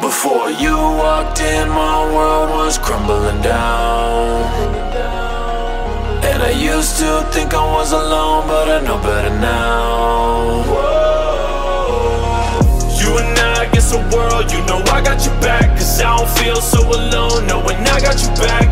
Before you walked in, my world was crumbling down. And I used to think I was alone, but I know better now. You and I against the world, you know I got your back. Cause I don't feel so alone, knowing I got your back.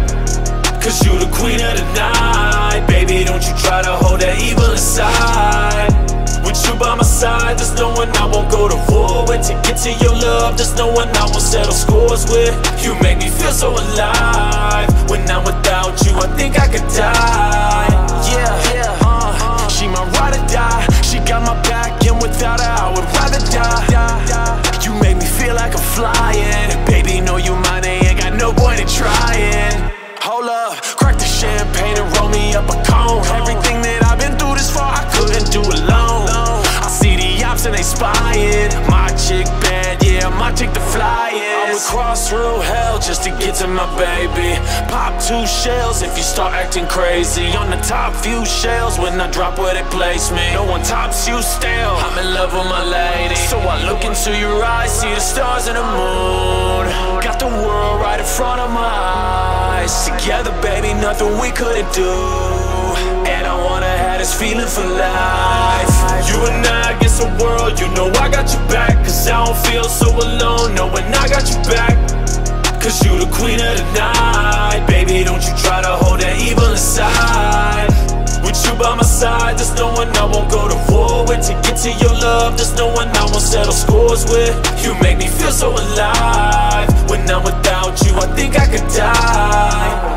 Cause you the queen of the night. Baby, don't you try to hold that evil inside. With you by my side, just no one I won't go to war with. To get to your love, just no one I won't settle scores with. You make me feel so alive. When I'm without you, I think I could die. Yeah, yeah, uh, she my ride or die. She got my back, and without her, I would rather die. You make me feel like I'm flying. Baby, know you mine, ain't got no point in trying. Hold up, crack the champagne and roll me up a cone. Everything that I've been through this far, I couldn't do alone. Spying. My chick bad, yeah, my chick the flying. I would cross through hell just to get to my baby. Pop two shells if you start acting crazy. On the top few shells when I drop where they place me. No one tops you still. I'm in love with my lady. So I look into your eyes, see the stars and the moon. Got the world right in front of my eyes. Together, baby, nothing we couldn't do. And I wanna have this feeling for life. You and I against the world, you know I got your back. Cause I don't feel so alone, knowing I got your back. Cause you the queen of the night. Baby, don't you try to hold that evil inside. With you by my side, there's no one I won't go to war with. To get to your love, there's no one I won't settle scores with. You make me feel so alive. When I'm without you, I think I could die.